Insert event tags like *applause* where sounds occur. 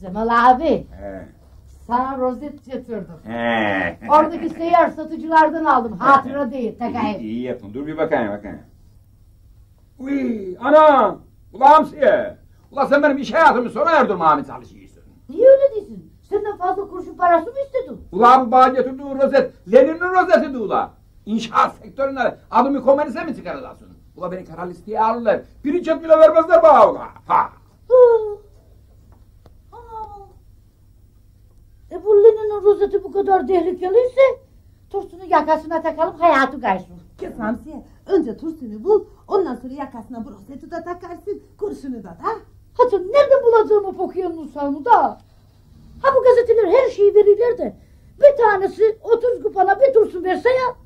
Cemal abi He. sana rozet getirdim. He. *laughs* Oradaki seyyar satıcılardan aldım. Hatıra değil İyi, takayım. iyi yaptın. Dur bir bakayım bakayım. Uy anam. Ulan siye. Ulan sen benim iş hayatımı sona erdirmeye mi çalışıyorsun? Niye öyle diyorsun? Senden fazla kurşun parası mı istedin? Ulan bana getirdiğin rozet, Lenin'in rozetidir ula. İnşaat sektörüne adımı komüniste mi çıkarırsın? Ula beni kara listeye alırlar. Bir içet bile vermezler bana ula. Ha. Bu Lenin'in rozeti bu kadar tehlikeliyse Tursun'un yakasına takalım hayatı kaysın. Kız Hamsiye önce tursunu bul ondan sonra yakasına broseti de takarsın kurşunu da da. Hadi nereden bulacağımı okuyanın usalını da? Ha bu gazeteler her şeyi verirler de bir tanesi 30 kupana bir tursun verse ya